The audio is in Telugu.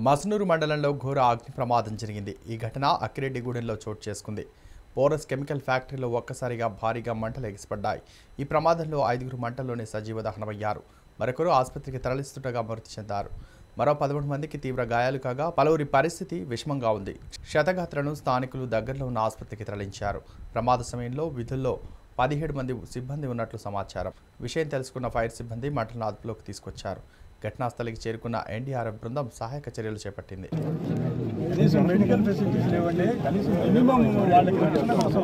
మసనూరు మండలంలో ఘోర అగ్ని ప్రమాదం జరిగింది. ఈ ఘటన అక్కిరెడ్డిగూడెంలో చోటు చేసుకుంది. పోరస్ కెమికల్ ఫ్యాక్టరీలో ఒక్కసారిగా భారీగా మంటలు ఎగిసిపడ్డాయి. ఈ ప్రమాదంలో ఐదుగురు మంటల్లోనే సజీవ దహనమయ్యారు. మరొకరు ఆసుపత్రికి తరలిస్తుండగా మృతి చెందారు. మరో పదమూడు మందికి తీవ్ర గాయాలు కాగా పలువురి పరిస్థితి విషమంగా ఉంది. క్షతగాత్రను స్థానికులు దగ్గరలో ఉన్న ఆసుపత్రికి తరలించారు. ప్రమాద సమయంలో విధుల్లో పదిహేడు మంది సిబ్బంది ఉన్నట్లు సమాచారం. విషయం తెలుసుకున్న ఫైర్ సిబ్బంది మంటలను అదుపులోకి తీసుకొచ్చారు. ఘటనాస్థలికి చేరుకున్న ఎన్డీఆర్ఎఫ్ బృందం సహాయక చర్యలు చేపట్టింది. మెడికల్ ఫెసిలిటీస్ లేవండి. కనీసం మినిమం వాళ్ళకి కోసం